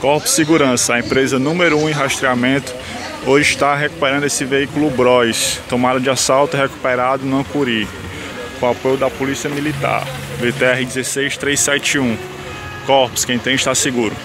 Corpo Segurança, a empresa número 1 um em rastreamento, hoje está recuperando esse veículo Bros, tomado de assalto recuperado no Ancuri, com apoio da Polícia Militar, VTR 16371. Corpos, quem tem está seguro.